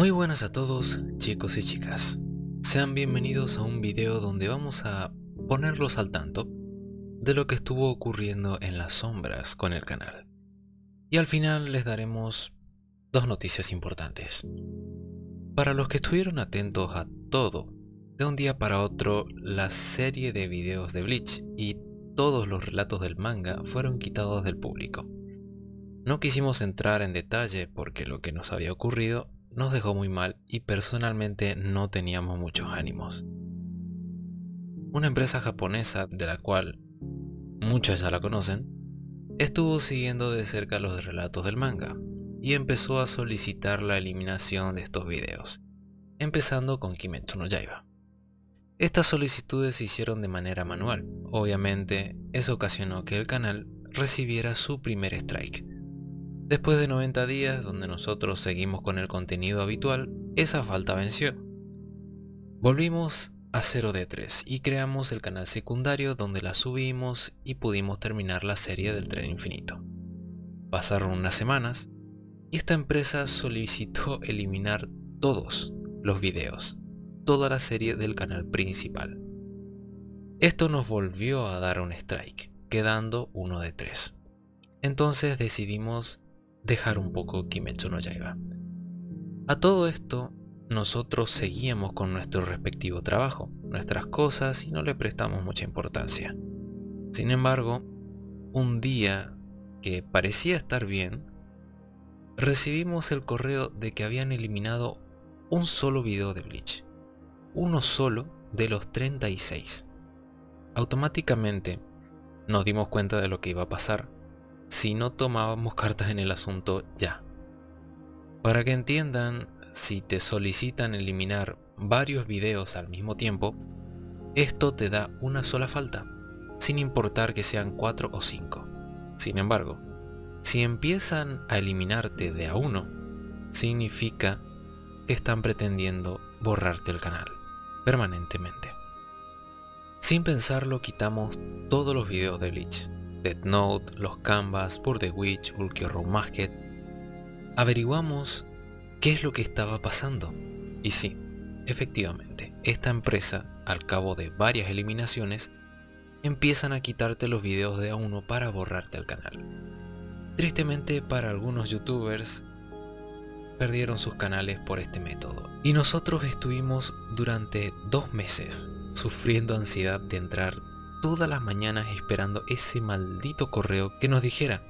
Muy buenas a todos chicos y chicas. Sean bienvenidos a un video donde vamos a ponerlos al tanto de lo que estuvo ocurriendo en las sombras con el canal. Y al final les daremos dos noticias importantes. Para los que estuvieron atentos a todo, de un día para otro la serie de videos de Bleach y todos los relatos del manga fueron quitados del público. No quisimos entrar en detalle porque lo que nos había ocurrido nos dejó muy mal y personalmente no teníamos muchos ánimos. Una empresa japonesa de la cual muchos ya la conocen, estuvo siguiendo de cerca los relatos del manga y empezó a solicitar la eliminación de estos videos, empezando con Kimetsu no Yaiba. Estas solicitudes se hicieron de manera manual, obviamente eso ocasionó que el canal recibiera su primer strike, Después de 90 días donde nosotros seguimos con el contenido habitual, esa falta venció. Volvimos a 0 de 3 y creamos el canal secundario donde la subimos y pudimos terminar la serie del tren infinito. Pasaron unas semanas y esta empresa solicitó eliminar todos los videos, toda la serie del canal principal. Esto nos volvió a dar un strike, quedando uno de 3. Entonces decidimos dejar un poco Kimetsu no Yaiba. A todo esto, nosotros seguíamos con nuestro respectivo trabajo, nuestras cosas y no le prestamos mucha importancia. Sin embargo, un día que parecía estar bien, recibimos el correo de que habían eliminado un solo video de Bleach. Uno solo de los 36. Automáticamente nos dimos cuenta de lo que iba a pasar si no tomábamos cartas en el asunto ya. Para que entiendan, si te solicitan eliminar varios videos al mismo tiempo, esto te da una sola falta, sin importar que sean 4 o 5. Sin embargo, si empiezan a eliminarte de a uno, significa que están pretendiendo borrarte el canal permanentemente. Sin pensarlo quitamos todos los videos de Bleach, Death Note, los Canvas, por The Witch, Masked, averiguamos qué es lo que estaba pasando. Y sí, efectivamente, esta empresa, al cabo de varias eliminaciones, empiezan a quitarte los videos de a uno para borrarte el canal. Tristemente para algunos youtubers, perdieron sus canales por este método. Y nosotros estuvimos durante dos meses sufriendo ansiedad de entrar todas las mañanas esperando ese maldito correo que nos dijera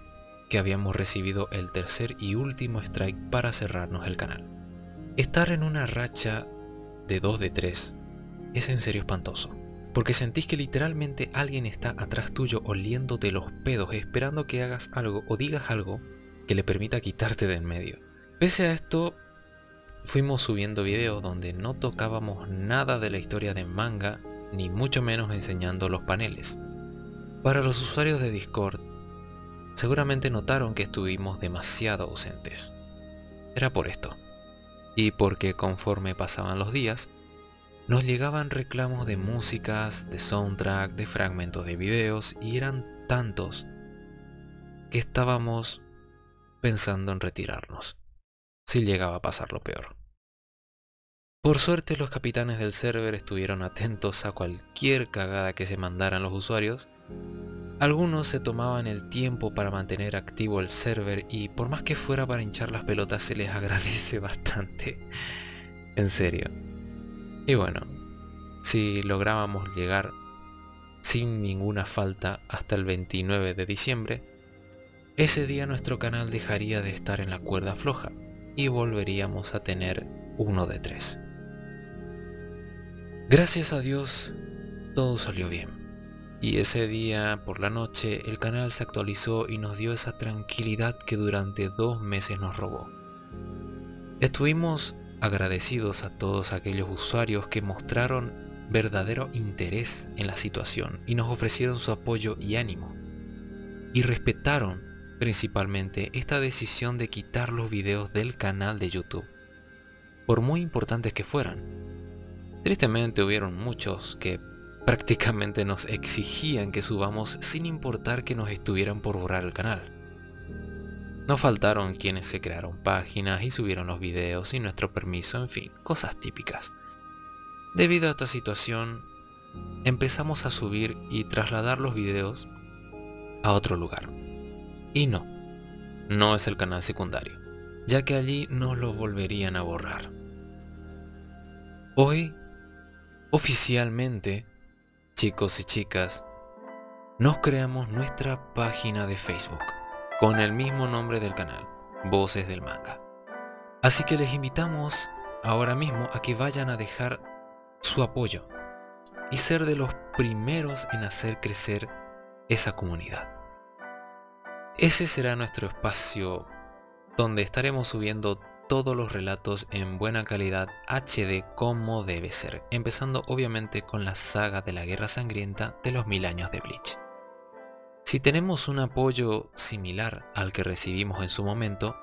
que habíamos recibido el tercer y último strike para cerrarnos el canal. Estar en una racha de 2 de 3 es en serio espantoso, porque sentís que literalmente alguien está atrás tuyo oliéndote los pedos esperando que hagas algo o digas algo que le permita quitarte de en medio. Pese a esto, fuimos subiendo videos donde no tocábamos nada de la historia de manga ni mucho menos enseñando los paneles. Para los usuarios de Discord, seguramente notaron que estuvimos demasiado ausentes. Era por esto. Y porque conforme pasaban los días, nos llegaban reclamos de músicas, de soundtrack, de fragmentos de videos y eran tantos que estábamos pensando en retirarnos, si llegaba a pasar lo peor. Por suerte los capitanes del server estuvieron atentos a cualquier cagada que se mandaran los usuarios. Algunos se tomaban el tiempo para mantener activo el server y por más que fuera para hinchar las pelotas se les agradece bastante. en serio. Y bueno, si lográbamos llegar sin ninguna falta hasta el 29 de diciembre, ese día nuestro canal dejaría de estar en la cuerda floja y volveríamos a tener uno de tres. Gracias a Dios, todo salió bien. Y ese día por la noche el canal se actualizó y nos dio esa tranquilidad que durante dos meses nos robó. Estuvimos agradecidos a todos aquellos usuarios que mostraron verdadero interés en la situación y nos ofrecieron su apoyo y ánimo. Y respetaron principalmente esta decisión de quitar los videos del canal de YouTube, por muy importantes que fueran Tristemente hubieron muchos que prácticamente nos exigían que subamos sin importar que nos estuvieran por borrar el canal. No faltaron quienes se crearon páginas y subieron los videos sin nuestro permiso, en fin, cosas típicas. Debido a esta situación, empezamos a subir y trasladar los videos a otro lugar. Y no, no es el canal secundario, ya que allí nos lo volverían a borrar. Hoy, oficialmente, chicos y chicas, nos creamos nuestra página de Facebook con el mismo nombre del canal, Voces del Manga. Así que les invitamos ahora mismo a que vayan a dejar su apoyo y ser de los primeros en hacer crecer esa comunidad. Ese será nuestro espacio donde estaremos subiendo todos los relatos en buena calidad HD como debe ser, empezando obviamente con la saga de la Guerra Sangrienta de los mil años de Bleach. Si tenemos un apoyo similar al que recibimos en su momento,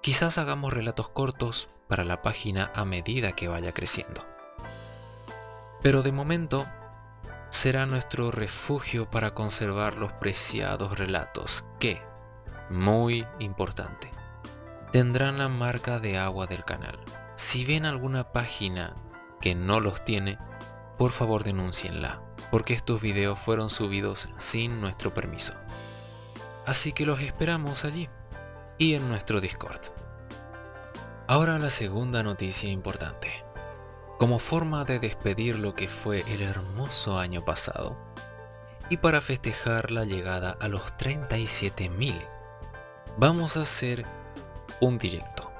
quizás hagamos relatos cortos para la página a medida que vaya creciendo. Pero de momento será nuestro refugio para conservar los preciados relatos que, muy importante, tendrán la marca de agua del canal. Si ven alguna página que no los tiene, por favor denúncienla, porque estos videos fueron subidos sin nuestro permiso. Así que los esperamos allí y en nuestro Discord. Ahora la segunda noticia importante. Como forma de despedir lo que fue el hermoso año pasado, y para festejar la llegada a los 37.000, vamos a hacer un directo,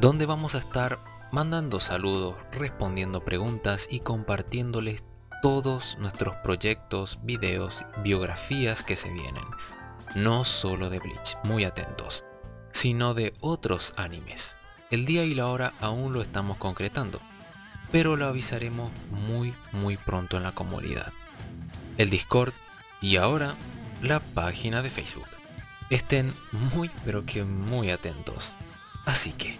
donde vamos a estar mandando saludos, respondiendo preguntas y compartiéndoles todos nuestros proyectos, videos, biografías que se vienen. No solo de Bleach, muy atentos, sino de otros animes. El día y la hora aún lo estamos concretando, pero lo avisaremos muy muy pronto en la comunidad. El Discord y ahora la página de Facebook. Estén muy pero que muy atentos. Así que,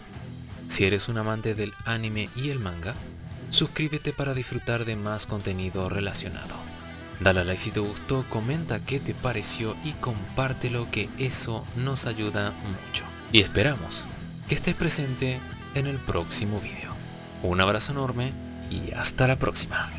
si eres un amante del anime y el manga, suscríbete para disfrutar de más contenido relacionado. Dale a like si te gustó, comenta qué te pareció y compártelo que eso nos ayuda mucho. Y esperamos que estés presente en el próximo video. Un abrazo enorme y hasta la próxima.